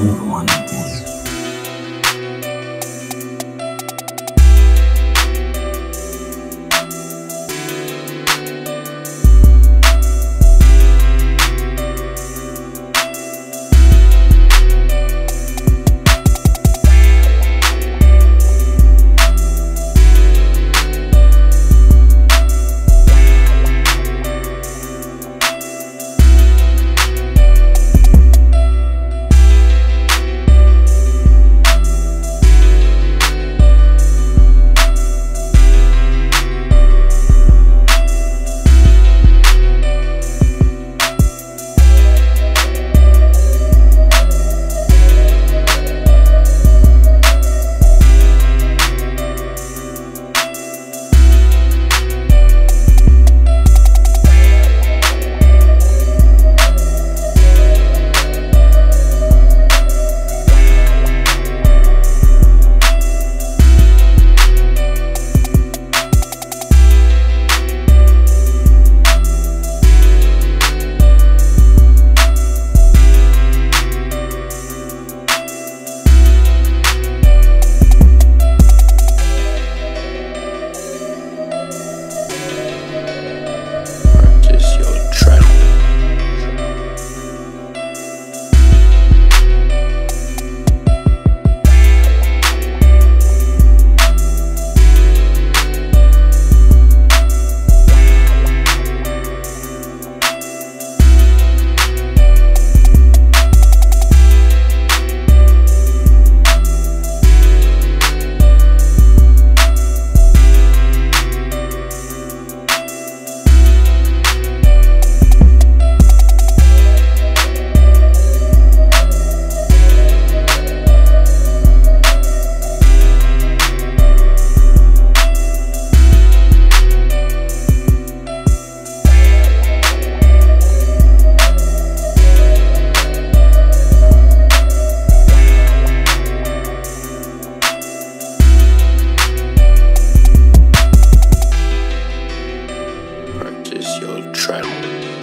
you want to your track.